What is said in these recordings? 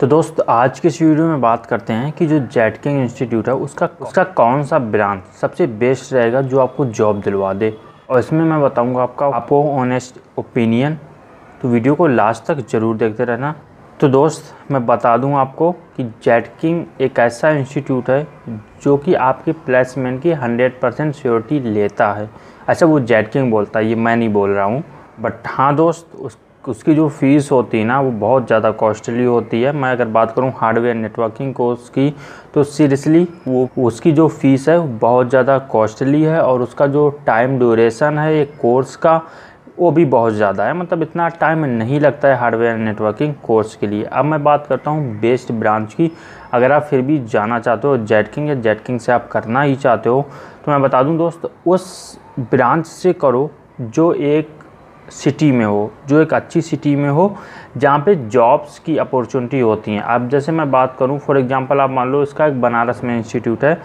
तो दोस्त, आज के इस वीडियो में बात करते हैं कि जो जेट किंग इंस्टीट्यूट है, उसका उसका कौन सा ब्रांच सबसे बेस्ट रहेगा जो आपको जॉब दिलवा दे? और इसमें मैं बताऊँगा आपका, आपको ऑनेस्ट ओपिनियन तो वीडियो को लास्ट तक ज़रूर देखते रहना। तो दोस्त, मैं बता दूँ आपको कि जेट किंग एक ऐसा इंस्टीट्यूट है जो कि आपके प्लेसमेंट की 100 परसेंट श्योरिटी लेता है। अच्छा वो जेट किंग बोलता है, ये मैं नहीं बोल रहा हूँ। बट हाँ दोस्त, उस उसकी जो फ़ीस होती है ना, वो बहुत ज़्यादा कॉस्टली होती है। मैं अगर बात करूँ हार्डवेयर नेटवर्किंग कोर्स की तो सीरियसली वो, उसकी जो फ़ीस है बहुत ज़्यादा कॉस्टली है और उसका जो टाइम ड्यूरेशन है एक कोर्स का, वो भी बहुत ज़्यादा है। मतलब इतना टाइम नहीं लगता है हार्डवेयर नेटवर्किंग कोर्स के लिए। अब मैं बात करता हूँ बेस्ट ब्रांच की। अगर आप फिर भी जाना चाहते हो जेटकिंग या जेटकिंग से आप करना ही चाहते हो तो मैं बता दूँ दोस्त, उस ब्रांच से करो जो एक सिटी में हो, जो एक अच्छी सिटी में हो, जहाँ पे जॉब्स की अपॉर्चुनिटी होती हैं। अब जैसे मैं बात करूँ फॉर एग्जांपल आप मान लो इसका एक बनारस में इंस्टीट्यूट है,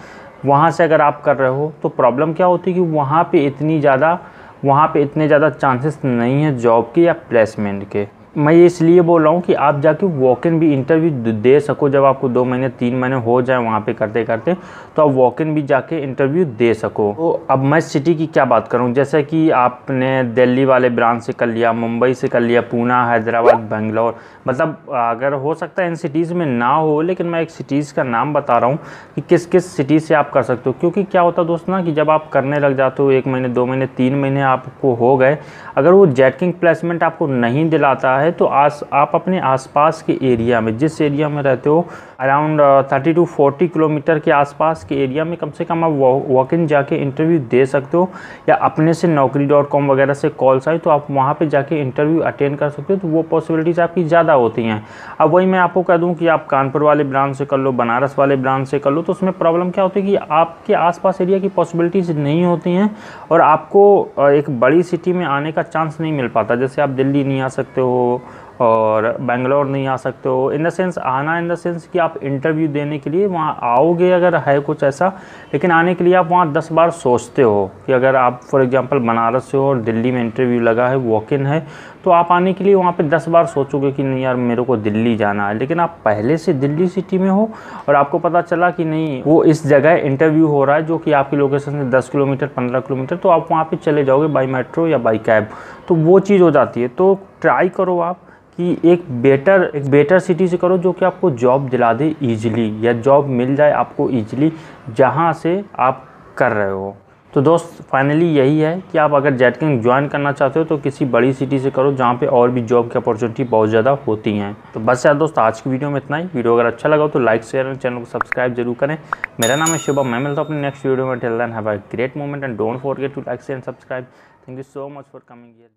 वहाँ से अगर आप कर रहे हो तो प्रॉब्लम क्या होती है कि वहाँ पे इतनी ज़्यादा, वहाँ पे इतने ज़्यादा चांसेस नहीं है जॉब के या प्लेसमेंट के। मैं ये इसलिए बोल रहा हूँ कि आप जाके वॉक इन भी इंटरव्यू दे सको। जब आपको दो महीने, तीन महीने हो जाए वहाँ पे करते करते तो आप वॉक इन भी जाके इंटरव्यू दे सको। तो अब मैं सिटी की क्या बात करूँ? जैसे कि आपने दिल्ली वाले ब्रांच से कर लिया, मुंबई से कर लिया पूना हैदराबाद, बेंगलोर। मतलब अगर हो सकता है इन सिटीज़ में ना हो, लेकिन मैं एक सिटीज़ का नाम बता रहा हूँ कि किस किस सिटी से आप कर सकते हो। क्योंकि क्या होता दोस्त ना कि जब आप करने लग जाते हो, एक महीने, दो महीने, तीन महीने आपको हो गए, अगर वो जेटकिंग प्लेसमेंट आपको नहीं दिलाता है है तो आस, आप अपने आसपास के एरिया में, जिस एरिया में रहते हो around thirty to forty kilometre के आसपास के एरिया में कम से कम आप वॉक इन जाके इंटरव्यू दे सकते हो, या अपने से नौकरी डॉट कॉम वगैरह से कॉल्स आए तो आप वहाँ पे जाके इंटरव्यू अटेंड कर सकते हो तो वो पॉसिबिलिटीज़ आपकी ज़्यादा होती हैं। अब वही मैं आपको कह दूँ कि आप कानपुर वाले ब्रांच से कर लो, बनारस वाले ब्रांच से कर लो तो उसमें प्रॉब्लम क्या होती है कि आपके आसपास एरिया की पॉसिबिलिटीज़ नहीं होती हैं, और आपको एक बड़ी सिटी में आने का चांस नहीं मिल पाता। जैसे आप दिल्ली नहीं आ सकते हो nuevo और बेंगलोर नहीं आ सकते हो। इन द सेंस आना इन द सेंस कि आप इंटरव्यू देने के लिए वहाँ आओगे अगर है कुछ ऐसा, लेकिन आने के लिए आप वहाँ दस बार सोचते हो कि अगर आप फॉर एग्जांपल बनारस से हो और दिल्ली में इंटरव्यू लगा है वॉक इन है तो आप आने के लिए वहाँ पे दस बार सोचोगे कि नहीं यार, मेरे को दिल्ली जाना है। लेकिन आप पहले से दिल्ली सिटी में हो और आपको पता चला कि नहीं, वो इस जगह इंटरव्यू हो रहा है जो कि आपकी लोकेशन से दस किलोमीटर, पंद्रह किलोमीटर तो आप वहाँ पर चले जाओगे बाई मेट्रो या बाई कैब तो वो चीज़ हो जाती है। तो ट्राई करो आप। कि एक बेटर एक बेटर सिटी से करो जो कि आपको जॉब दिला दे ईजिली या जॉब मिल जाए आपको ईजिली जहाँ से आप कर रहे हो। तो दोस्त फाइनली यही है कि आप अगर जेटकिंग ज्वाइन करना चाहते हो तो किसी बड़ी सिटी से करो जहाँ पे और भी जॉब की अपॉर्चुनिटी बहुत ज़्यादा होती हैं। तो बस यार दोस्त, आज की वीडियो में इतना ही। वीडियो अगर अच्छा लगा तो लाइक शेयर और चैनल को सब्सक्राइब ज़रूर करें। मेरा नाम है शुभम, मैं मिलता हूँ अपने नेक्स्ट वीडियो में। Till then have a great moment and don't forget to like share and subscribe thank you so much for coming here